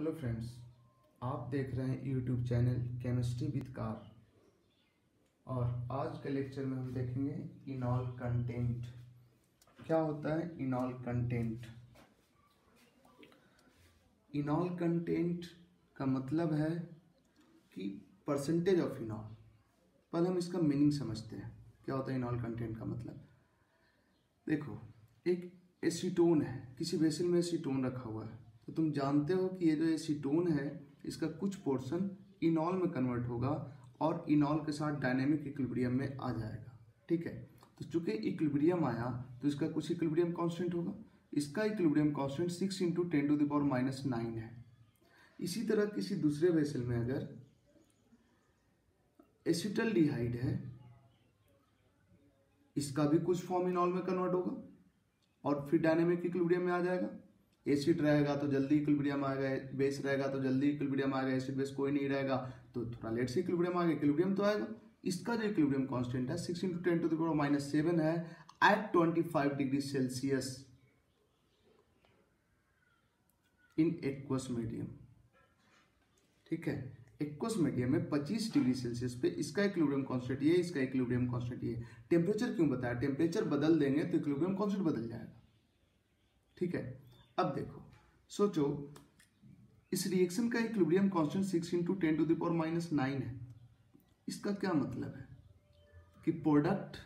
Hello friends आप देख रहे हैं यूट्यूब चैनल केमिस्ट्री विद कार और आज के लेक्चर में हम देखेंगे इनॉल कंटेंट क्या होता है इनॉल कंटेंट इनॉल कंटेंट का मतलब है कि परसेंटेज ऑफ़ इनॉल पहले हम इसका मीनिंग समझते हैं। क्या होता है इनॉल कंटेंट का मतलब? देखो, एक एसीटोन है। किसी वेसल में एसीटोन रखा हुआ है। तो तुम जानते हो कि ये जो एसीटोन है, इसका कुछ पोर्शन इनॉल में कन्वर्ट होगा और इनॉल के साथ डायनेमिक इक्विलिब्रियम में आ जाएगा। ठीक है? तो चूँकि इक्विलिब्रियम आया तो इसका कुछ इक्विलिब्रियम कांस्टेंट होगा। इसका equilibrium constant six into ten to the power minus nine है। इसी तरह किसी दूसरे वेसल में अगर एसिटल डिहाइड है, इसका भी कुछ फॉर्म इनॉल में कन्वर्ट होगा और फिर डायनेमिक इक्विलिब्रियम में आ जाएगा। एसिड रहेगा तो जल्दी इक्विलिब्रियम आएगा बेस रहेगा तो जल्दी इक्विलिब्रियम आएगा एसिड बेस कोई नहीं रहेगा तो थोड़ा लेट से इक्विलिब्रियम आएगा इक्विलिब्रियम तो आएगा। इसका जो इक्विलिब्रियम कांस्टेंट है six into ten to the power minus seven है at twenty five degree Celsius in aqueous medium ठीक है? एक्वस मीडियम में 25 डिग्री सेल्सियस पे इसका इक्विलिब्रियम कांस्टेंट ये, इसका इक्विलिब्रियम कांस्टेंट ये। टेम्परेचर क्यों बताया? टेम्परेचर बदल देंगे तो इक्विलिब्रियम कांस्टेंट बदल जाएगा। ठीक है? अब देखो, सोचो, इस रिएक्शन का equilibrium constant six into ten to the power minus nine है। इसका क्या मतलब है? कि प्रोडक्ट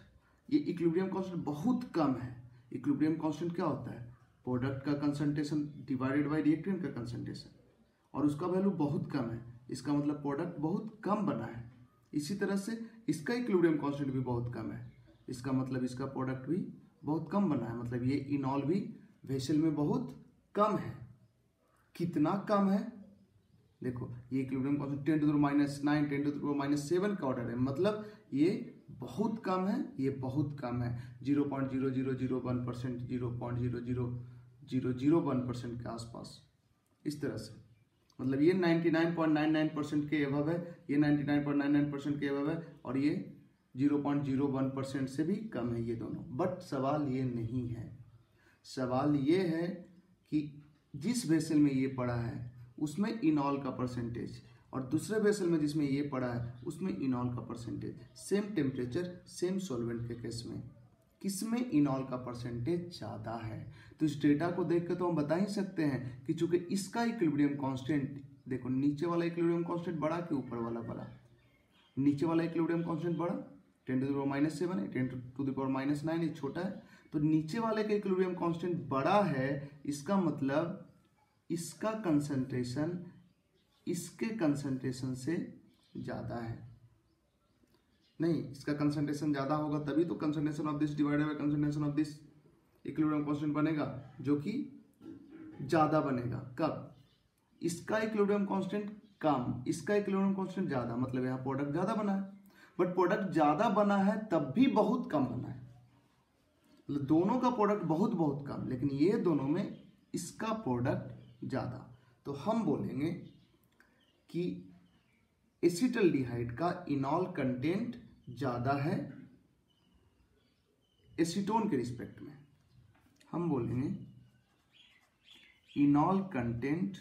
ये इक्विलिब्रियम कांस्टेंट बहुत कम है। इक्विलिब्रियम कांस्टेंट क्या होता है? प्रोडक्ट का कंसंट्रेशन डिवाइडेड बाय रिएक्टेंट का कंसंट्रेशन और उसका वैल्यू बहुत कम है। इसका मतलब प्रोडक्ट बहुत कम बना है। इसी तरह से इसका इक्विलिब्रियम कांस्टेंट भी बहुत कम है। इसका मतलब इसका प्रोडक्ट भी बहुत कम बना है। मतलब ये इनॉल भी वेसल में बहुत कम है। कितना कम है? देखो, ये equilibrium constant ten to minus nine ten to minus seven का ऑर्डर है। मतलब ये बहुत कम है, ये बहुत कम है। Zero point zero zero zero one percent zero point zero zero zero zero one percent के आसपास। इस तरह से। मतलब ये 99.99 परसेंट के एवब है, ये 99.99 परसेंट के एवब है, और ये 0.01 परसेंट से भी कम है ये दोनों। बट सवाल ये नहीं है। सवाल ये है कि जिस वेसल में ये पड़ा है, उसमें इनॉल का परसेंटेज और दूसरे वेसल में जिसमें ये पड़ा है, उसमें इनॉल का percentage same temperature same solvent के केस में। किसमें इनॉल का परसेंटेज ज़्यादा है? तो इस डेटा को देख के तो हम बता ही सकते हैं कि चूँकि इसका इक्विलिब्रियम कांस्टेंट देखो नीचे वाला इक्विलिब्रियम कांस्टेंट बड़ा कि ऊपर वाला बड़ा? नीचे वाला इक्विलिब्रियम कांस्टेंट बड़ा? Ten to the power minus seven है ten to the power minus nine ये छोटा है। तो नीचे वाले का इक्विलिब्रियम कांस्टेंट बड़ा है, इसका मतलब इसका कंसंट्रेशन इसके कंसंट्रेशन से ज़्यादा है। नहीं, इसका कंसंट्रेशन ज़्यादा होगा तभी तो concentration of this divided by concentration of this equilibrium constant बनेगा, जो कि ज़्यादा बनेगा। कब? इसका इक्विलिब्रियम कांस्टेंट कम, इसका इक्विलिब्रियम कांस्टेंट ज़्यादा मतलब यहाँ प्रोडक्ट ज़्यादा बना है। बट प्रोडक्ट ज़्यादा बना है, तब भी बहुत कम बना है। मतलब दोनों का प्रोडक्ट बहुत बहुत कम, लेकिन ये दोनों में इसका प्रोडक्ट ज़्यादा। तो हम बोलेंगे कि एसिटल्डिहाइड का इनॉल कंटेंट ज़्यादा है एसीटोन के रिस्पेक्ट में। हम बोलेंगे इनॉल कंटेंट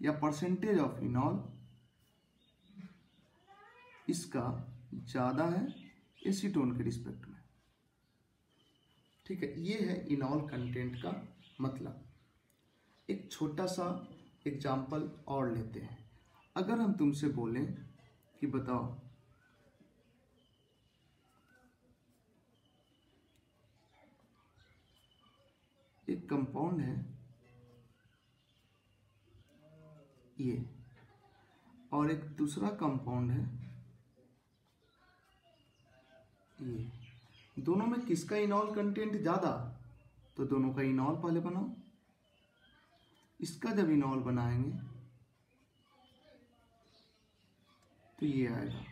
या परसेंटेज ऑफ़ इनॉल इसका ज़्यादा है एसीटोन के रिस्पेक्ट में। ठीक है, ये है इनॉल कंटेंट का मतलब। एक छोटा सा एग्ज़ाम्पल और लेते हैं। अगर हम तुमसे बोलें कि बताओ, एक कंपाउंड है, ये, और एक दूसरा कंपाउंड है, ये। दोनों में किसका इनॉल कंटेंट ज़्यादा? तो दोनों का इनॉल पहले बनाओ। इसका जब इनॉल बनाएँगे तो ये आएगा।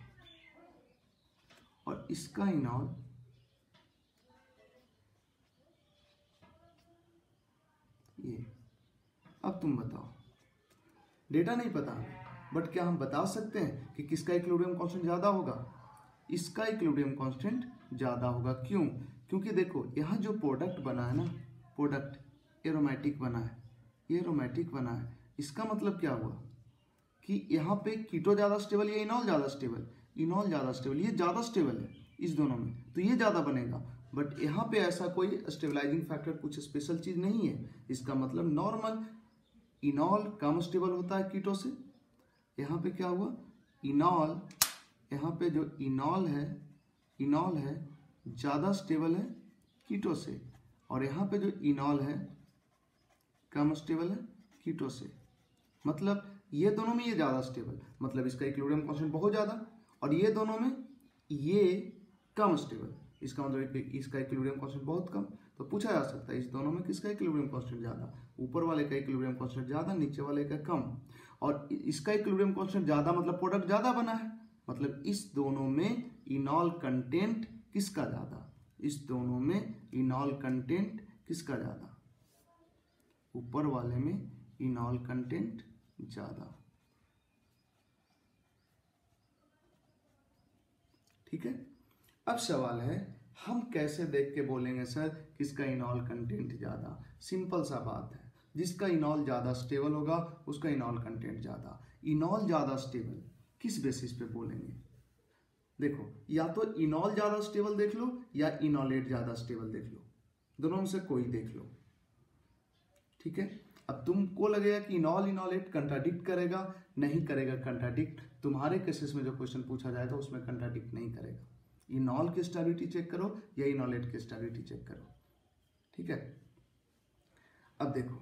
और इसका इनॉल ये। अब तुम बताओ। डेटा नहीं पता, बट क्या हम बता सकते हैं कि किसका इक्विलिब्रियम कांस्टेंट ज़्यादा होगा? इसका इक्विलिब्रियम कांस्टेंट ज़्यादा होगा। क्यों? क्योंकि देखो, यहाँ जो प्रोडक्ट बना है ना प्रोडक्ट एरोमेटिक बना है एरोमेटिक बना है। इसका मतलब क्या हुआ? कि यहाँ पे कीटो ज़्यादा स्टेबल या इनॉल ज़्यादा स्टेबल इनॉल ज़्यादा स्टेबल ये ज़्यादा स्टेबल है इस दोनों में तो ये ज़्यादा बनेगा। बट यहाँ पे ऐसा कोई स्टेबलाइजिंग फैक्टर कुछ स्पेशल चीज़ नहीं है। इसका मतलब नॉर्मल इनॉल कम स्टेबल होता है कीटो से। यहाँ पे क्या हुआ? इनॉल यहाँ पे जो इनॉल है इनॉल है, ज़्यादा स्टेबल है कीटो से। और यहाँ पे जो इनॉल है, कम स्टेबल है कीटो से। मतलब ये दोनों में ये ज़्यादा स्टेबल। मतलब इसका इक्विलिब्रियम कांस्टेंट बहुत ज़्यादा और ये दोनों में ये कम स्टेबल। इसका मतलब इसका इक्विलिब्रियम कांस्टेंट बहुत कम। तो पूछा जा सकता है, इस दोनों में किसका इक्विलिब्रियम कांस्टेंट ज़्यादा? ऊपर वाले का इक्विलिब्रियम कांस्टेंट ज़्यादा, नीचे वाले का कम। और इसका इक्विलिब्रियम कांस्टेंट ज़्यादा मतलब प्रोडक्ट ज़्यादा बना है। मतलब इस दोनों में इनॉल कंटेंट किसका ज़्यादा? इस दोनों में इनॉल कंटेंट किसका ज़्यादा? ऊपर वाले में इनॉल कंटेंट ज़्यादा। ठीक है? अब सवाल है, हम कैसे देख के बोलेंगे सर किसका इनॉल कंटेंट ज़्यादा? सिंपल सा बात है, जिसका इनॉल ज़्यादा स्टेबल होगा, उसका इनॉल कंटेंट ज़्यादा। इनॉल ज़्यादा स्टेबल किस बेसिस पे बोलेंगे? देखो, या तो इनॉल ज़्यादा स्टेबल देख लो, या इनॉलेट ज़्यादा स्टेबल देख लो। दोनों में से कोई देख लो। ठीक है? अब तुमको लगेगा कि इनॉल इनॉलेट कंट्राडिक्ट करेगा, नहीं करेगा कंट्राडिक्ट। तुम्हारे केसेस में जो क्वेश्चन पूछा जाएगा उसमें कंट्राडिक्ट नहीं करेगा। इनॉल की स्टेबिलिटी चेक करो, या इनॉलेट की स्टेबिलिटी चेक करो। ठीक है? अब देखो,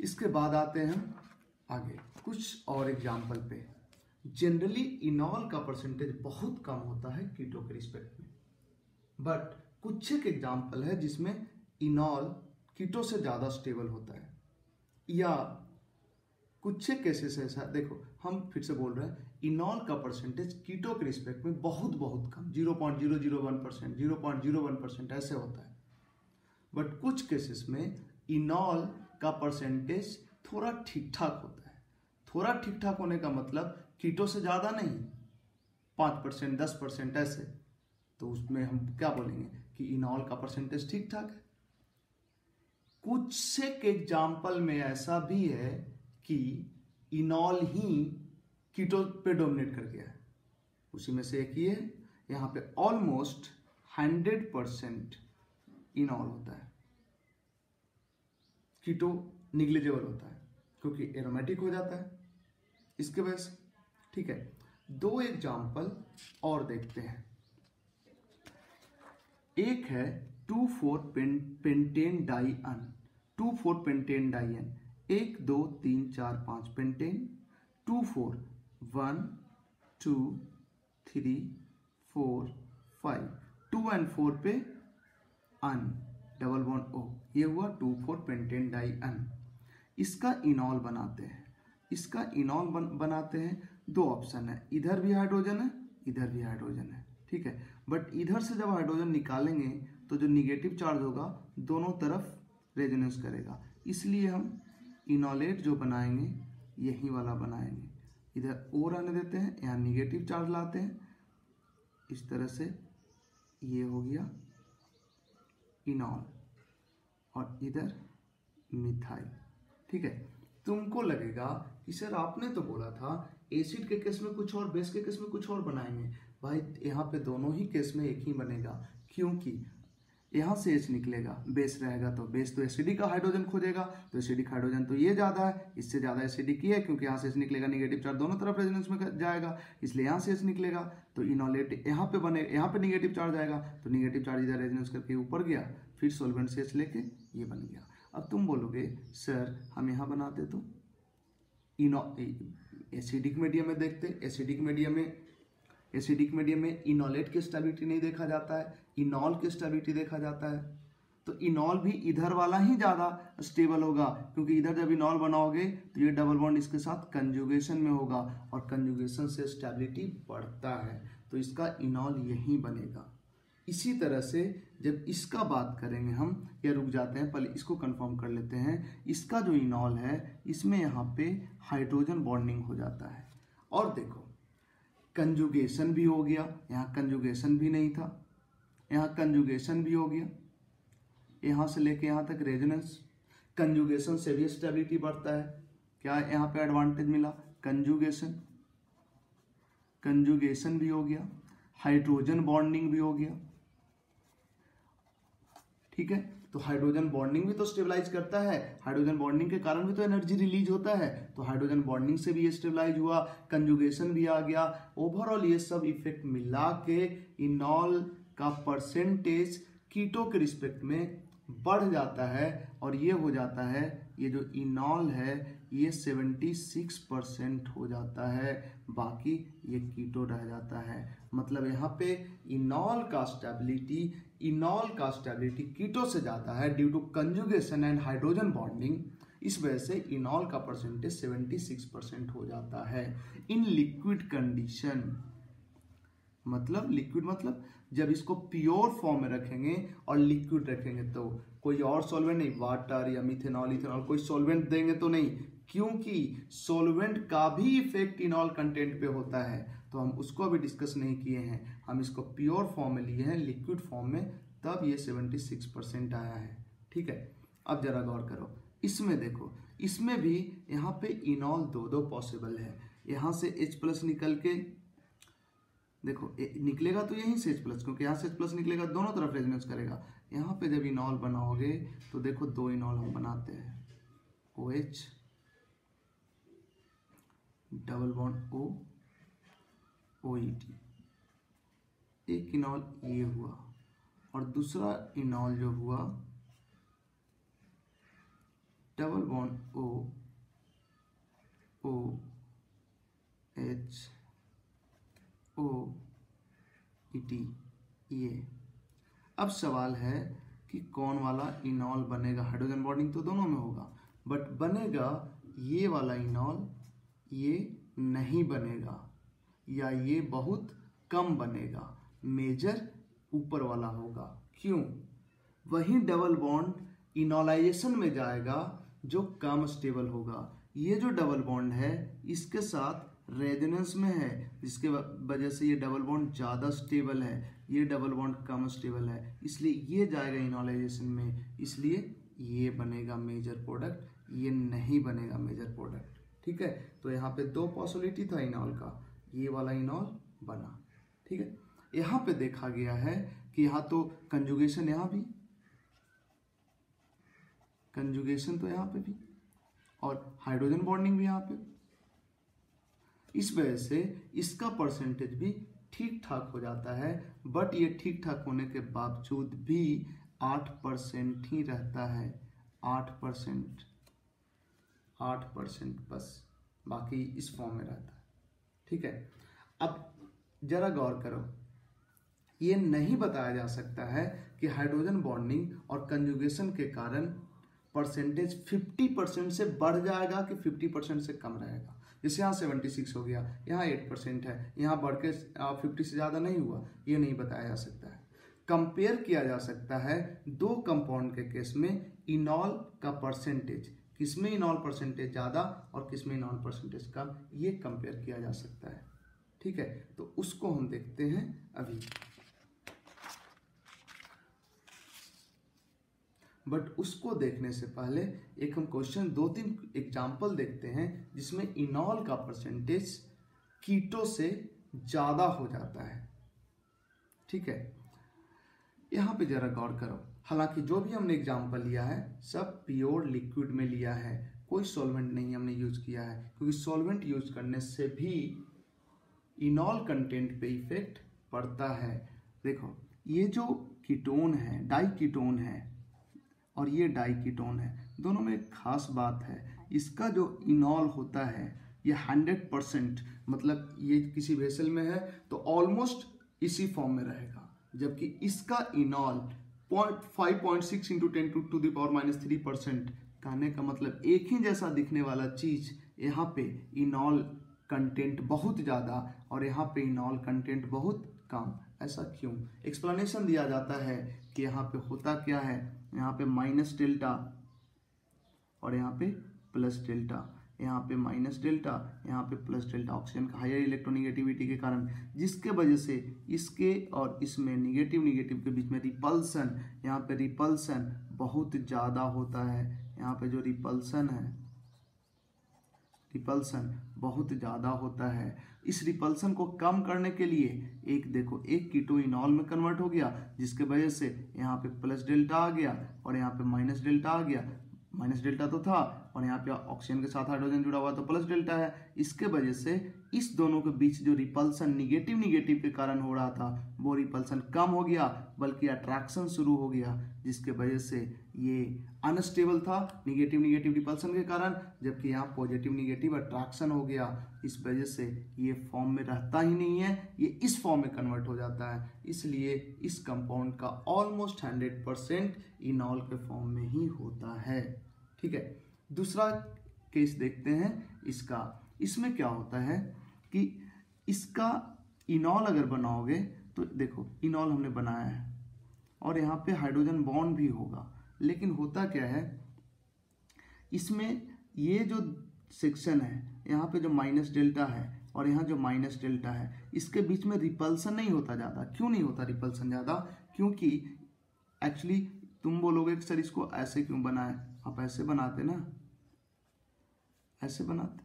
इसके बाद आते हैं आगे। कुछ और एग्ज़ाम्पल पे। जनरली इनॉल का परसेंटेज बहुत कम होता है कीटो के रिस्पेक्ट में। बट कुछ एक एग्ज़ाम्पल है जिसमें इनॉल कीटो से ज़्यादा स्टेबल होता है। या कुछ केसेस ऐसा, देखो, हम फिर से बोल रहे हैं, इनॉल का परसेंटेज कीटो के रिस्पेक्ट में बहुत बहुत कम zero point zero zero one percent zero point zero one percent ऐसे होता है। बट कुछ केसेस में इनॉल का परसेंटेज थोड़ा ठीक ठाक होता है। थोड़ा ठीक ठाक होने का मतलब कीटो से ज़्यादा नहीं, पाँच परसेंट, दस परसेंट ऐसे। तो उसमें हम क्या बोलेंगे कि इनॉल का परसेंटेज ठीक ठाक है। कुछ से एग्ज़ाम्पल में ऐसा भी है कि इनॉल ही कीटो पे डोमिनेट कर गया है। उसी में से एक ही है, यहाँ पे ऑलमोस्ट हंड्रेड परसेंट इनॉल होता है। कीटो निग्लिजेबल होता है, क्योंकि एरोमेटिक हो जाता है। इसके वजह से ठीक है? दो एग्ज़ाम्पल और देखते हैं। एक है two four pen pentane dione two four pentane dione एक दो तीन चार पाँच pentane two four one two three four five two and four पे अन डबल वन ओ ये हुआ टू फोर पेंटेन डाई अन इसका इनॉल बनाते हैं। इसका इनॉल बन, बनाते हैं। दो ऑप्शन है। इधर भी हाइड्रोजन है, इधर भी हाइड्रोजन है, ठीक है? बट इधर से जब हाइड्रोजन निकालेंगे तो जो निगेटिव चार्ज होगा, दोनों तरफ़ रेजोनेंस करेगा। इसलिए हम इनोलेट जो बनाएँगे, यही वाला बनाएँगे। इधर ओ रहने देते हैं, यहाँ निगेटिव चार्ज लाते हैं। इस तरह से ये हो गया इनॉल और इधर मिथाइल ठीक है? तुमको लगेगा कि सर आपने तो बोला था एसिड के केस में कुछ और बेस के केस में कुछ और बनाएँगे। भाई, यहाँ पे दोनों ही केस में एक ही बनेगा। क्योंकि यहाँ से एच निकलेगा बेस रहेगा तो बेस तो एसिडिक का हाइड्रोजन खोजेगा तो एसिडिक हाइड्रोजन तो ये ज़्यादा है, इससे ज़्यादा एसिडिक ही है, क्योंकि यहाँ से एच निकलेगा निगेटिव चार्ज दोनों तरफ़ रेजोनेंस में जाएगा, इसलिए यहाँ से एच निकलेगा तो इनोलेट यहाँ पे बने, यहाँ पे निगेटिव चार्ज आएगा तो निगेटिव चार्ज इधर रेजोनेंस करके ऊपर गया, फिर सोलवेंट से एच लेके ये बन गया। अब तुम बोलोगे सर हम यहाँ बनाते तो? इनो एसिडिक मीडियम में देखते एसिडिक मीडियम में एसिडिक मीडियम में इनोलेट की स्टेबिलिटी नहीं देखा जाता है इनॉल की स्टेबिलिटी देखा जाता है। तो इनॉल भी इधर वाला ही ज़्यादा स्टेबल होगा, क्योंकि इधर जब इनॉल बनाओगे तो ये डबल बॉन्ड इसके साथ कंजुगेशन में होगा, और कंजुगेशन से स्टेबिलिटी बढ़ता है। तो इसका इनॉल यही बनेगा। इसी तरह से जब इसका बात करेंगे हम, या रुक जाते हैं, पहले इसको कंफर्म कर लेते हैं। इसका जो इनॉल है, इसमें यहाँ पे हाइड्रोजन बॉन्डिंग हो जाता है। और देखो कंजुगेशन भी हो गया, यहाँ कंजुगेशन भी नहीं था, यहाँ कंजुगेशन भी हो गया, यहाँ से लेके यहाँ तक रेजोनेंस कंजुगेशन से भी स्टेबिलिटी बढ़ता है। क्या यहाँ पे एडवांटेज मिला? कंजुगेशन कंजुगेशन भी हो गया हाइड्रोजन बॉन्डिंग भी हो गया। ठीक है? तो हाइड्रोजन बॉन्डिंग भी तो स्टेबलाइज करता है हाइड्रोजन बॉन्डिंग के कारण भी तो एनर्जी रिलीज़ होता है। तो हाइड्रोजन बॉन्डिंग से भी ये स्टेबलाइज हुआ कंजुगेशन भी आ गया। ओवरऑल ये सब इफ़ेक्ट मिला के इनॉल का परसेंटेज कीटो के रिस्पेक्ट में बढ़ जाता है और ये हो जाता है, ये जो इनॉल है, ये 76 परसेंट हो जाता है, बाकी ये कीटो रह जाता है। मतलब यहाँ पे इनॉल का स्टेबिलिटी इनॉल का स्टेबिलिटी कीटो से जाता है due to conjugation and hydrogen bonding इस वजह से इनॉल का परसेंटेज 76 परसेंट हो जाता है। इन लिक्विड कंडीशन मतलब लिक्विड मतलब जब इसको प्योर फॉर्म में रखेंगे और लिक्विड रखेंगे तो कोई और सॉल्वेंट नहीं वाटर या मिथेनॉल इथेनॉल कोई सॉल्वेंट देंगे तो नहीं, क्योंकि सॉल्वेंट का भी इफ़ेक्ट इनॉल कंटेंट पे होता है। तो हम उसको अभी डिस्कस नहीं किए हैं। हम इसको प्योर फॉर्म में लिए हैं लिक्विड फॉर्म में, तब ये 76 परसेंट आया है। ठीक है? अब जरा गौर करो। इसमें देखो, इसमें भी यहाँ पे इनॉल दो दो पॉसिबल है। यहाँ से H प्लस निकल के, देखो निकलेगा तो यहीं से H प्लस क्योंकि यहाँ से H प्लस निकलेगा, दोनों तरफ़ रेजोनेंस करेगा। यहाँ पे जब इनॉल बनाओगे तो देखो दो इनॉल हम बनाते हैं। O H double bond O O E T एक इनॉल ये हुआ और दूसरा इनॉल जो हुआ, double bond O O H O E T ये। अब सवाल है कि कौन वाला इनॉल बनेगा? हाइड्रोजन बॉन्डिंग तो दोनों में होगा, बट बनेगा ये वाला इनॉल, ये नहीं बनेगा। या ये बहुत कम बनेगा। मेजर ऊपर वाला होगा। क्यों? वही डबल बॉन्ड इनोलाइजेशन में जाएगा, जो कम स्टेबल होगा। ये जो डबल बॉन्ड है, इसके साथ रेजोनेंस में है, जिसके वजह से ये डबल बॉन्ड ज़्यादा स्टेबल है। ये डबल बॉन्ड कम स्टेबल है। इसलिए ये जाएगा इनोलाइजेशन में। इसलिए ये बनेगा मेजर प्रोडक्ट, ये नहीं बनेगा मेजर प्रोडक्ट। ठीक है? तो यहाँ पे दो पॉसिबिलिटी था इनॉल का। ये वाला इनॉल बना। ठीक है? यहाँ पे देखा गया है कि यहाँ तो कंजुगेशन यहाँ भी। कंजुगेशन तो यहाँ पे भी। और हाइड्रोजन बॉन्डिंग भी यहाँ पे। इस वजह से इसका परसेंटेज भी ठीक ठाक हो जाता है बट ये ठीक ठाक होने के बावजूद भी आठ परसेंट ही रहता है। आठ परसेंट। आठ परसेंट बस। बाकी इस फॉर्म में रहता है। ठीक है? अब जरा गौर करो। ये नहीं बताया जा सकता है कि हाइड्रोजन बॉन्डिंग और कंजुगेशन के कारण परसेंटेज 50 परसेंट से बढ़ जाएगा कि 50 परसेंट से कम रहेगा। जैसे यहाँ 76 हो गया, यहाँ 8 परसेंट है, यहाँ बढ़ के फिफ्टी से ज़्यादा नहीं हुआ, ये नहीं बताया जा सकता है। कंपेयर किया जा सकता है दो कंपाउंड के केस में, इनॉल का परसेंटेज किसमें इनॉल परसेंटेज ज़्यादा और किसमें इनॉल परसेंटेज कम, ये कंपेयर किया जा सकता है। ठीक है? तो उसको हम देखते हैं अभी। बट उसको देखने से पहले एक हम क्वेश्चन दो तीन एग्ज़ाम्पल देखते हैं जिसमें इनॉल का परसेंटेज कीटो से ज़्यादा हो जाता है। ठीक है? यहाँ पे जरा गौर करो। हालाँकि जो भी हमने एग्ज़ाम्पल लिया है, सब प्योर लिक्विड में लिया है। कोई सॉल्वेंट नहीं हमने यूज़ किया है, क्योंकि सॉल्वेंट यूज़ करने से भी इनॉल कंटेंट पे इफ़ेक्ट पड़ता है। देखो, ये जो कीटोन है डाई कीटोन है, और ये डाइकीटोन है, दोनों में एक खास बात है। इसका जो इनॉल होता है, ये हंड्रेड परसेंट मतलब ये किसी वेसल में है तो ऑलमोस्ट इसी फॉर्म में रहेगा। जबकि इसका enol five point six into ten two to the power minus three percent कहने का मतलब एक ही जैसा दिखने वाला चीज़ यहाँ पे इनॉल कंटेंट बहुत ज़्यादा और यहाँ पे इनॉल कंटेंट बहुत कम। ऐसा क्यों? एक्सप्लेनेशन दिया जाता है कि यहाँ पे होता क्या है। यहाँ पे माइनस डेल्टा और यहाँ पे प्लस डेल्टा यहाँ पे माइनस डेल्टा यहाँ पे प्लस डेल्टा ऑक्सीजन का हायर इलेक्ट्रोनिगेटिविटी के कारण, जिसके वजह से इसके और इसमें निगेटिव निगेटिव के बीच में रिपल्सन यहाँ पे रिपल्सन बहुत ज़्यादा होता है। यहाँ पे जो रिपल्सन है रिपल्सन बहुत ज़्यादा होता है। इस रिपल्सन को कम करने के लिए एक देखो, एक कीटो इनॉल में कन्वर्ट हो गया, जिसके वजह से यहाँ पे प्लस डेल्टा आ गया और यहाँ पे माइनस डेल्टा आ गया। माइनस डेल्टा तो था और यहाँ पे ऑक्सीजन के साथ हाइड्रोजन जुड़ा हुआ तो प्लस डेल्टा है। इसके वजह से इस दोनों के बीच जो रिपल्सन निगेटिव निगेटिव के कारण हो रहा था, वो रिपल्सन कम हो गया, बल्कि अट्रैक्शन शुरू हो गया, जिसके वजह से ये अनस्टेबल था निगेटिव निगेटिव रिपल्सन के कारण, जबकि यहाँ पॉजिटिव निगेटिव अट्रैक्शन हो गया। इस वजह से ये फॉर्म में रहता ही नहीं है, ये इस फॉर्म में कन्वर्ट हो जाता है। इसलिए इस कंपाउंड का ऑलमोस्ट हंड्रेड परसेंट इनॉल के फॉर्म में ही होता है। ठीक है? दूसरा केस देखते हैं इसका। इसमें क्या होता है कि इसका इनॉल अगर बनाओगे तो देखो, इनॉल हमने बनाया है, और यहाँ पे हाइड्रोजन बॉन्ड भी होगा। लेकिन होता क्या है, इसमें ये जो सेक्शन है, यहाँ पे जो माइनस डेल्टा है, और यहाँ जो माइनस डेल्टा है, इसके बीच में रिपल्सन नहीं होता ज़्यादा। क्यों नहीं होता रिपल्सन ज़्यादा? क्योंकि एक्चुअली तुम बोलोगे कि सर इसको ऐसे क्यों बनाए? आप ऐसे बनाते ना। ऐसे बनाते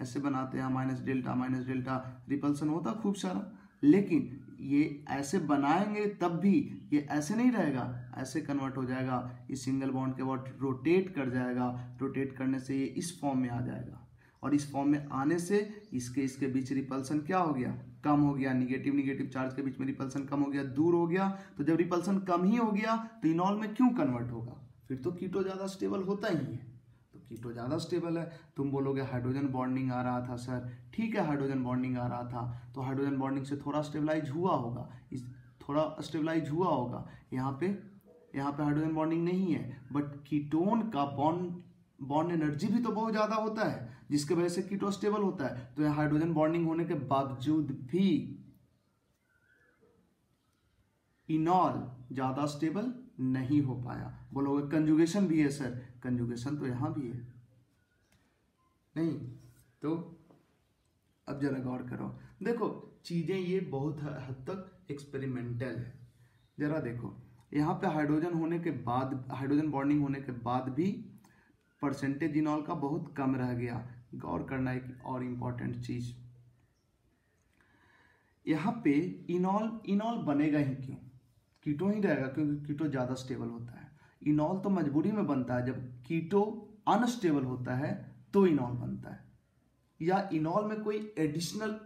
ऐसे बनाते हैं minus delta minus delta repulsion होता खूब सारा। लेकिन ये ऐसे बनाएँगे तब भी ये ऐसे नहीं रहेगा। ऐसे कन्वर्ट हो जाएगा, इस सिंगल बॉन्ड के बाद रोटेट कर जाएगा। रोटेट करने से ये इस फॉर्म में आ जाएगा। और इस फॉर्म में आने से इसके इसके बीच रिपल्सन क्या हो गया? कम हो गया। निगेटिव निगेटिव चार्ज के बीच में रिपल्सन कम हो गया, दूर हो गया। तो जब रिपल्सन कम ही हो गया तो इनॉल में क्यों कन्वर्ट होगा? फिर तो कीटो ज़्यादा स्टेबल होता ही है। कीटो ज़्यादा स्टेबल है। तुम बोलोगे हाइड्रोजन बॉन्डिंग आ रहा था सर ठीक है हाइड्रोजन बॉन्डिंग आ रहा था। तो हाइड्रोजन बॉन्डिंग से थोड़ा स्टेबलाइज हुआ होगा। इस, थोड़ा स्टेबलाइज हुआ होगा। यहाँ पे यहाँ पे हाइड्रोजन बॉन्डिंग नहीं है। बट कीटोन का बॉन्ड बॉन्ड एनर्जी भी तो बहुत ज़्यादा होता है, जिसके वजह से कीटो स्टेबल होता है। तो यहाँ हाइड्रोजन बॉन्डिंग होने के बावजूद भी इनॉल ज़्यादा स्टेबल नहीं हो पाया। बोलोगे कंजुगेशन भी है सर कंजुगेशन तो यहाँ भी है। नहीं तो अब जरा गौर करो। देखो, चीज़ें ये बहुत हद तक एक्सपेरिमेंटल है। जरा देखो, यहाँ पे हाइड्रोजन होने के बाद हाइड्रोजन बॉन्डिंग होने के बाद भी परसेंटेज इनॉल का बहुत कम रह गया। गौर करना एक और इंपॉर्टेंट चीज़। यहाँ पे इनॉल इनॉल बनेगा ही क्यों? कीटो ही रहेगा, क्योंकि कीटो ज़्यादा स्टेबल होता है। इनॉल तो मजबूरी में बनता है, जब कीटो अनस्टेबल होता है तो इनॉल बनता है। या इनॉल में कोई एडिशनल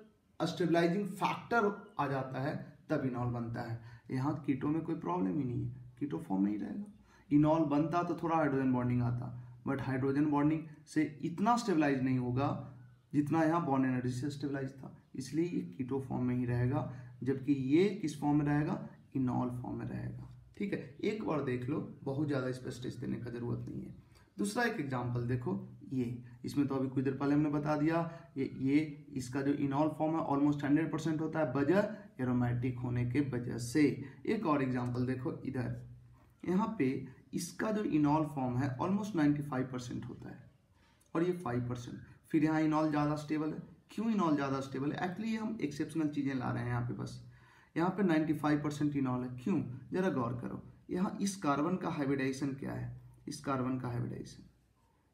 स्टेबलाइजिंग फैक्टर आ जाता है, तब इनॉल बनता है। यहाँ कीटो में कोई प्रॉब्लम ही नहीं है, कीटो फॉर्म में ही रहेगा। इनॉल बनता तो थोड़ा हाइड्रोजन बॉन्डिंग आता बट हाइड्रोजन बॉन्डिंग से इतना स्टेबलाइज नहीं होगा, जितना यहाँ बॉन्ड एनर्जी से स्टेबलाइज था। इसलिए ये कीटो फॉर्म में ही रहेगा, जबकि ये किस फॉर्म में रहेगा? इनॉल फॉर्म में रहेगा। ठीक है? एक बार देख लो, बहुत ज़्यादा स्पेस्टिस देने का ज़रूरत नहीं है। दूसरा एक एग्ज़ाम्पल देखो, ये। इसमें तो अभी कुछ देर पहले हमने बता दिया, ये ये इसका जो इनॉल फॉर्म है ऑलमोस्ट हंड्रेड परसेंट होता है वजह एरोमेटिक होने के वजह से। एक और एग्ज़ाम्पल देखो, इधर। यहाँ पे इसका जो इनॉल फॉर्म है ऑलमोस्ट नाइन्टी फाइव परसेंट होता है। और ये फाइव परसेंट फिर यहाँ इनॉल ज़्यादा स्टेबल है। क्यों इनॉल ज़्यादा स्टेबल है? एक्चुअली हम एक्सेप्शनल चीज़ें ला रहे हैं यहाँ पे बस। यहाँ पे 95 परसेंट इनॉल है। क्यों? जरा गौर करो। यहाँ इस कार्बन का हाइब्रिडाइजेशन क्या है? इस कार्बन का हाइब्रिडाइजेशन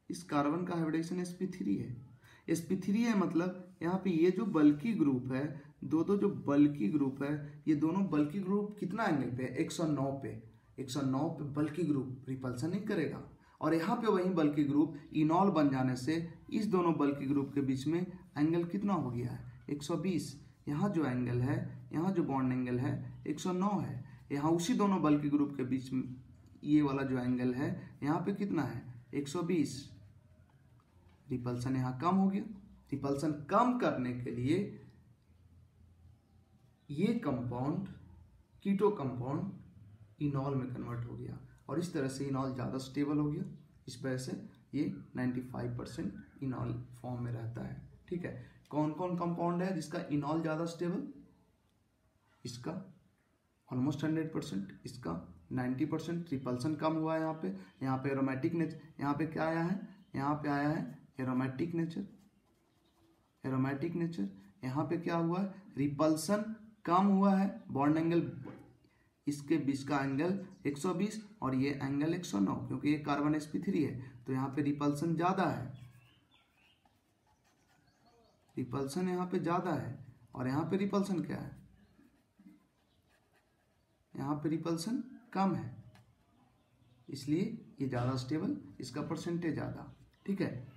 इस कार्बन का हाइब्रिडाइजेशन sp3 है। Sp3 है मतलब यहाँ पे ये जो बल्कि ग्रुप है, दो दो जो बल्कि ग्रुप है, ये दोनों बल्कि ग्रुप कितना एंगल पे है? 109 पे। 109 पे बल्कि ग्रुप रिपल्सन नहीं करेगा। और यहाँ पे वही बल्कि ग्रुप इनॉल बन जाने से इस दोनों बल्कि ग्रुप के बीच में एंगल कितना हो गया है? 120 यहाँ जो एंगल है यहाँ जो बॉन्ड एंगल है 109 है। यहाँ उसी दोनों बल के ग्रुप के बीच ये वाला जो एंगल है, यहाँ पे कितना है? 120 रिपल्सन यहाँ कम हो गया। रिपल्सन कम करने के लिए ये कंपाउंड कीटो कंपाउंड इनॉल में कन्वर्ट हो गया। और इस तरह से इनॉल ज़्यादा स्टेबल हो गया। इस वजह से ये 95 परसेंट इनॉल फॉर्म में रहता है। ठीक है? कौन कौन कंपाउंड है जिसका इनॉल ज़्यादा स्टेबल इसका ऑलमोस्ट हंड्रेड परसेंट इसका नाइन्टी परसेंट रिपल्सन कम हुआ है यहाँ पे। यहाँ पे एरोमेटिक नेचर यहाँ पे क्या आया है? यहाँ पे आया है एरोमेटिक नेचर एरोमेटिक नेचर यहाँ पे क्या हुआ है? रिपल्सन कम हुआ है। बॉन्ड एंगल इसके बीच का एंगल 120 और ये एंगल 109 क्योंकि ये कार्बन sp3 है तो यहाँ पे रिपल्सन ज़्यादा है। रिपल्सन यहाँ पे ज़्यादा है और यहाँ पे रिपल्सन क्या है? यहाँ पे रिपल्सन कम है। इसलिए ये ज़्यादा स्टेबल इसका परसेंटेज ज़्यादा ठीक है?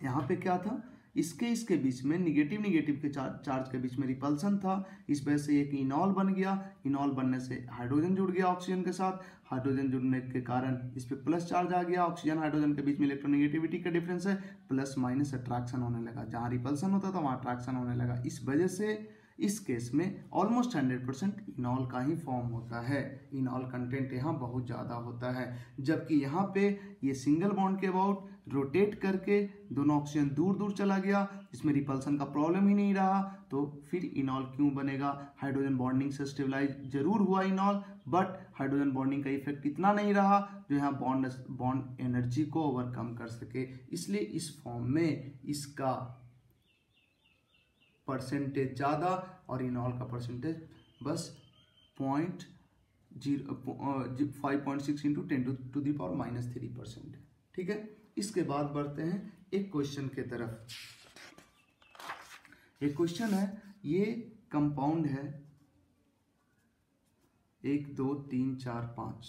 यहाँ पे क्या था? इसके इसके बीच में निगेटिव निगेटिव के चार, चार्ज के बीच में रिपल्सन था। इस वजह से एक इनॉल बन गया। इनॉल बनने से हाइड्रोजन जुड़ गया ऑक्सीजन के साथ। हाइड्रोजन जुड़ने के कारण इस पर प्लस चार्ज आ गया। ऑक्सीजन हाइड्रोजन के बीच में इलेक्ट्रोनिगेटिविटी का डिफरेंस है। प्लस माइनस अट्रैक्शन होने लगा। जहाँ रिपल्सन होता था वहाँ अट्रैक्शन होने लगा। इस वजह से इस केस में ऑलमोस्ट हंड्रेड परसेंट इनॉल का ही फॉर्म होता है। इनॉल कंटेंट यहाँ बहुत ज़्यादा होता है। जबकि यहाँ पे ये सिंगल बॉन्ड के अबाउट रोटेट करके दोनों ऑक्सीजन दूर दूर चला गया इसमें रिपल्सन का प्रॉब्लम ही नहीं रहा तो फिर इनॉल क्यों बनेगा? हाइड्रोजन बॉन्डिंग से स्टेबलाइज ज़रूर हुआ इनॉल बट हाइड्रोजन बॉन्डिंग का इफ़ेक्ट इतना नहीं रहा जो यहाँ बॉन्ड बॉन्ड एनर्जी को ओवरकम कर सके। इसलिए इस फॉर्म में इसका परसेंटेज ज़्यादा और इनॉल का परसेंटेज बस point zero five point six into ten two to the power minus three percent ठीक है? इसके बाद बढ़ते हैं एक क्वेश्चन के तरफ़। एक क्वेश्चन है, ये कंपाउंड है। एक, दो, तीन, चार, पाँच।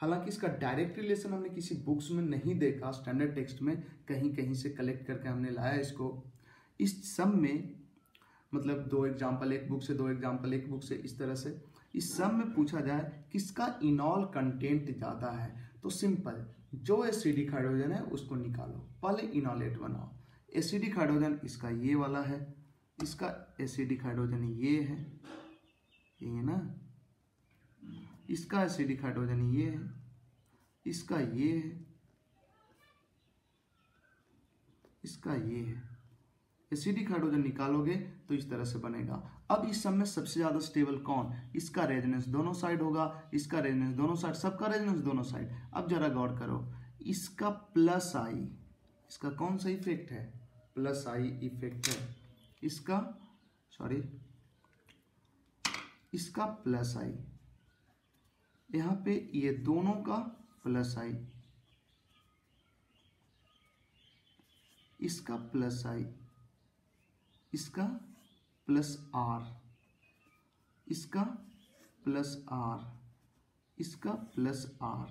हालाँकि इसका डायरेक्ट रिलेशन हमने किसी बुक्स में नहीं देखा स्टैंडर्ड टेक्स्ट में कहीं कहीं से कलेक्ट करके हमने लाया इसको। इस सब में मतलब दो एग्ज़ाम्पल एक बुक से, दो एग्ज़ाम्पल एक बुक से, इस तरह से। इस सब में पूछा जाए, किसका इनॉल कंटेंट ज़्यादा है? तो सिंपल जो एसिडिक हाइड्रोजन है, उसको निकालो। पहले इनॉलेट बनाओ। एसिडिक हाइड्रोजन इसका ये वाला है, इसका एसिडिक हाइड्रोजन ये है ये है ना? इसका एसिडिक हाइड्रोजन ये है, इसका ये है, इसका ये है। एसिडिक हाइड्रोजन निकालोगे तो इस तरह से बनेगा। अब इस सब में सबसे ज़्यादा स्टेबल कौन? इसका रेजनेंस दोनों साइड होगा, इसका रेजनेंस दोनों साइड सबका रेजनेंस दोनों साइड अब जरा गौर करो, इसका प्लस आई इसका कौन सा इफ़ेक्ट है? प्लस आई इफ़ेक्ट है। इसका सॉरी इसका प्लस आई यहाँ पे ये दोनों का प्लस आई इसका प्लस आई इसका प्लस आर। इसका प्लस आर। इसका प्लस आर।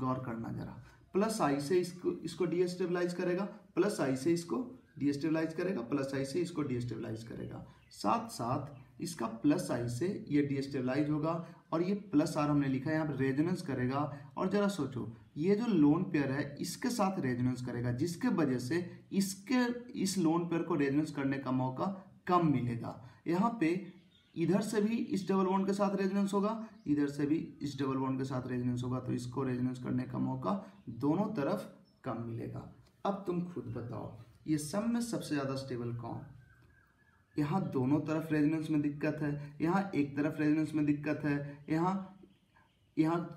गौर करना जरा। प्लस आई से इसको इसको डीएस्टेबलाइज करेगा, प्लस आई से इसको डीएस्टेबलाइज करेगा, प्लस आई से इसको डीएस्टेबलाइज करेगा। साथ साथ इसका प्लस आई से ये डीएस्टेबलाइज होगा और ये प्लस आर हमने लिखा है, यहाँ पर रेजोनेंस करेगा। और जरा सोचो, ये जो लोन पेयर है, इसके साथ रेजोनेंस करेगा, जिसके वजह से इसके, इस लोन पेयर को रेजोनेंस करने का मौका कम मिलेगा। यहाँ पे इधर से भी इस डबल बॉन्ड के साथ रेजोनेंस होगा, इधर से भी इस डबल बॉन्ड के साथ रेजोनेंस होगा तो इसको रेजोनेंस करने का मौका दोनों तरफ़ कम मिलेगा। अब तुम खुद बताओ, ये सब में सबसे ज़्यादा स्टेबल कौन? यहाँ दोनों तरफ़ रेजोनेंस में दिक्कत है, यहाँ एक तरफ़ रेजोनेंस में दिक्कत है, यहाँ यहाँ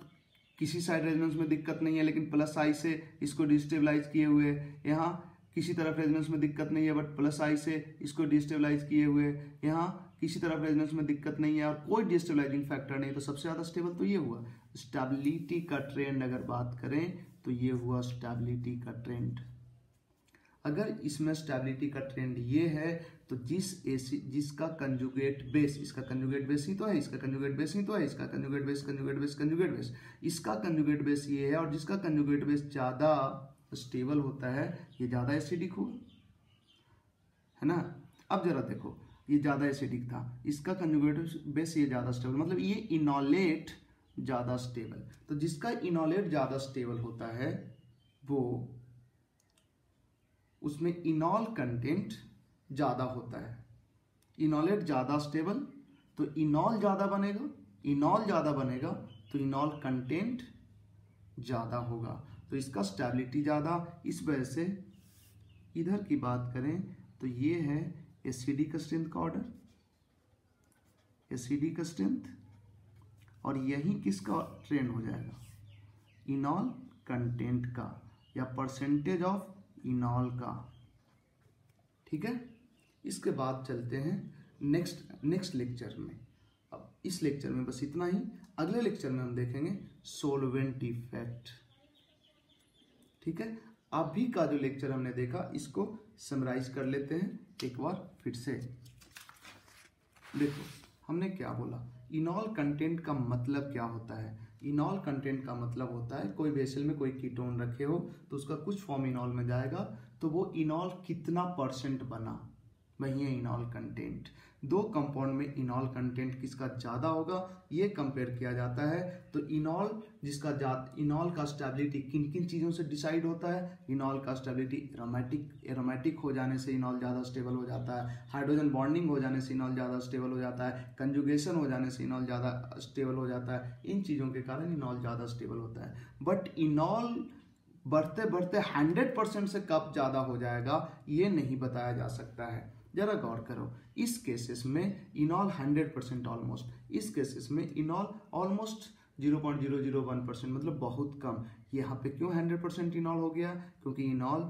किसी साइड रेजोनेंस में दिक्कत नहीं है, लेकिन प्लस आई से इसको डिस्टेबलाइज किए हुए, यहाँ किसी तरफ़ रेजोनेंस में दिक्कत नहीं है बट प्लस आई से इसको डिस्टेबलाइज किए हुए यहाँ किसी तरफ़ रेजोनेंस में दिक्कत नहीं है और कोई डिस्टेबलाइजिंग फैक्टर नहीं तो सबसे ज़्यादा स्टेबल तो ये हुआ। स्टेबिलिटी का ट्रेंड अगर बात करें तो ये हुआ स्टेबिलिटी का ट्रेंड अगर इसमें स्टेबिलिटी का ट्रेंड ये है तो जिस एसी जिसका कंजुगेट बेस इसका कंजुगेट बेस ही तो है, इसका कंजुगेट बेस ही तो है, इसका conjugate base conjugate base conjugate base इसका कंजुगेट बेस ये है और जिसका कंजुगेट बेस ज़्यादा स्टेबल होता है, ये ज़्यादा एसिडिक होगा है ना? अब जरा देखो, ये ज़्यादा एसिडिक था, इसका कंजुगेट बेस ये ज़्यादा स्टेबल मतलब ये इनोलेट ज़्यादा स्टेबल तो जिसका इनोलेट ज़्यादा स्टेबल होता है, वो उसमें इनॉल कंटेंट ज़्यादा होता है। इनॉलेट ज़्यादा स्टेबल तो इनॉल ज़्यादा बनेगा इनॉल ज़्यादा बनेगा तो इनॉल कंटेंट ज़्यादा होगा। तो इसका स्टेबिलिटी ज़्यादा, इस वजह से इधर की बात करें तो ये है एसिडी का स्ट्रेंथ का ऑर्डर एसिडी का स्ट्रेंथ और यही किसका ट्रेंड हो जाएगा? इनॉल कंटेंट का, या परसेंटेज ऑफ़ इनॉल का। ठीक है? इसके बाद चलते हैं नेक्स्ट नेक्स्ट लेक्चर में। अब इस लेक्चर में बस इतना ही। अगले लेक्चर में हम देखेंगे सोलवेंट इफ़ेक्ट ठीक है? अभी का जो लेक्चर हमने देखा, इसको समराइज कर लेते हैं एक बार फिर से। देखो, हमने क्या बोला? इनॉल कंटेंट का मतलब क्या होता है? इनॉल कंटेंट का मतलब होता है, कोई वेसल में कोई कीटोन रखे हो तो उसका कुछ फॉर्म इनॉल में जाएगा तो वो इनॉल कितना परसेंट बना? वही है इनॉल कंटेंट दो कंपाउंड में इनॉल कंटेंट किसका ज़्यादा होगा, ये कंपेयर किया जाता है। तो इनॉल जिसका इनॉल का स्टेबिलिटी किन किन चीज़ों से डिसाइड होता है? इनॉल का स्टेबिलिटी एरोमेटिक एरोमेटिक हो जाने से इनॉल ज़्यादा स्टेबल हो जाता है। हाइड्रोजन बॉन्डिंग हो जाने से इनॉल ज़्यादा स्टेबल हो जाता है। कंजुगेशन हो जाने से इनॉल ज़्यादा स्टेबल हो जाता है। इन चीज़ों के कारण इनॉल ज़्यादा स्टेबल होता है। बट इनॉल बढ़ते बढ़ते हंड्रेड परसेंट से कब ज़्यादा हो जाएगा, ये नहीं बताया जा सकता है। जरा गौर करो, इस केसेस में इनॉल हंड्रेड परसेंट ऑलमोस्ट इस केसेस में enol almost zero point zero zero one percent मतलब बहुत कम। यहाँ पे क्यों हंड्रेड परसेंट इनॉल हो गया? क्योंकि इनॉल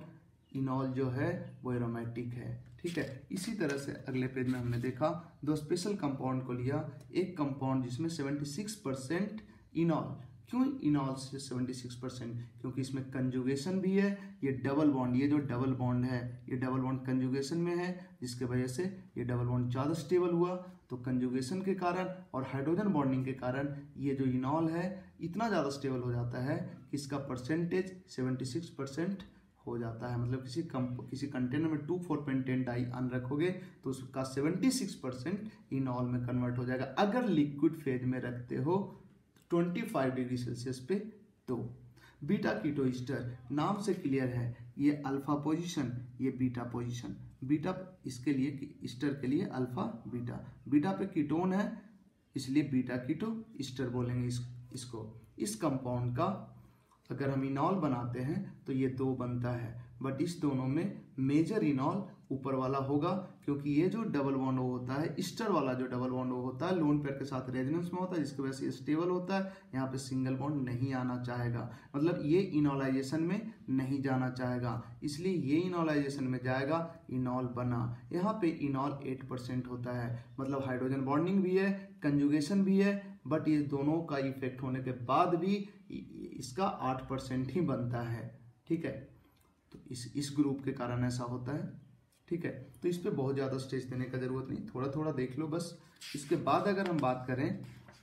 इनॉल जो है, वो एरोमेटिक है, ठीक है? इसी तरह से अगले पेज में हमने देखा, दो स्पेशल कंपाउंड को लिया, एक कंपाउंड जिसमें सेवेंटी सिक्स परसेंट इनॉल। क्यों इनॉल से सेवेंटी सिक्स परसेंट? क्योंकि इसमें कंजुगेशन भी है, ये डबल बॉन्ड ये जो डबल बॉन्ड है, ये डबल बॉन्ड कंजुगेशन में है, जिसके वजह से ये डबल बॉन्ड ज़्यादा स्टेबल हुआ। तो कंजुगेशन के कारण और हाइड्रोजन बॉन्डिंग के कारण ये जो इनॉल है, इतना ज़्यादा स्टेबल हो जाता है कि इसका परसेंटेज सेवेंटी सिक्स परसेंट हो जाता है। मतलब किसी कम, किसी कंटेनर में टू फोर पेंटेन डाई अन रखोगे तो उसका सेवेंटी सिक्स परसेंट इनॉल में कन्वर्ट हो जाएगा। अगर लिक्विड फ़ेज़ में रखते हो 25 डिग्री सेल्सियस पे तो बीटा कीटो ईस्टर नाम से क्लियर है, ये अल्फ़ा पोजीशन, ये बीटा पोजीशन। बीटा इसके लिए ईस्टर के लिए अल्फ़ा बीटा। बीटा पे कीटोन है, इसलिए बीटा कीटो ईस्टर बोलेंगे इस, इसको। इस कंपाउंड का अगर हम इनॉल बनाते हैं तो ये दो बनता है। बट इस दोनों में मेजर इनॉल ऊपर वाला होगा, क्योंकि ये जो डबल बॉन्ड होता है ईस्टर वाला जो डबल बॉन्ड होता है लोन पेयर के साथ रेजनेंस में होता है, जिसकी वजह से स्टेबल होता है, यहाँ पे सिंगल बॉन्ड नहीं आना चाहेगा। मतलब ये इनोलाइजेशन में नहीं जाना चाहेगा। इसलिए ये इनोलाइजेशन में जाएगा इनॉल बना। यहाँ पे इनॉल एट परसेंट होता है। मतलब हाइड्रोजन बॉन्डिंग भी है कंजुगेशन भी है बट ये दोनों का इफ़ेक्ट होने के बाद भी इसका आठ परसेंट ही बनता है। ठीक है? तो इस इस ग्रुप के कारण ऐसा होता है। ठीक है? तो इस पर बहुत ज़्यादा स्टेज देने का ज़रूरत नहीं थोड़ा थोड़ा देख लो बस। इसके बाद अगर हम बात करें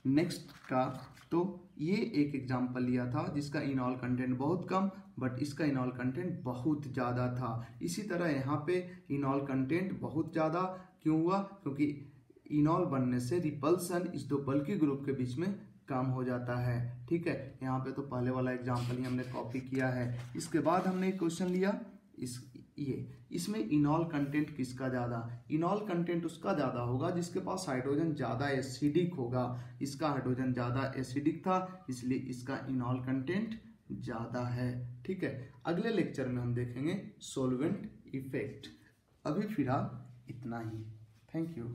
नेक्स्ट का तो ये एक एग्ज़ाम्पल लिया था जिसका इनऑल कंटेंट बहुत कम बट इसका इनऑल कंटेंट बहुत ज़्यादा था। इसी तरह यहाँ पे इनऑल कंटेंट बहुत ज़्यादा क्यों हुआ? क्योंकि इनॉल बनने से रिपल्सन इस दो बल्कि ग्रुप के बीच में कम हो जाता है। ठीक है? यहाँ पे तो पहले वाला एग्ज़ाम्पल ही हमने कॉपी किया है। इसके बाद हमने एक क्वेश्चन लिया। इस ये, इसमें इनॉल कंटेंट किसका ज़्यादा? इनॉल कंटेंट उसका ज़्यादा होगा जिसके पास हाइड्रोजन ज़्यादा एसिडिक होगा। इसका हाइड्रोजन ज़्यादा एसिडिक था, इसलिए इसका इनॉल कंटेंट ज़्यादा है। ठीक है? अगले लेक्चर में हम देखेंगे सोलवेंट इफ़ेक्ट। अभी फ़िलहाल इतना ही। Thank you.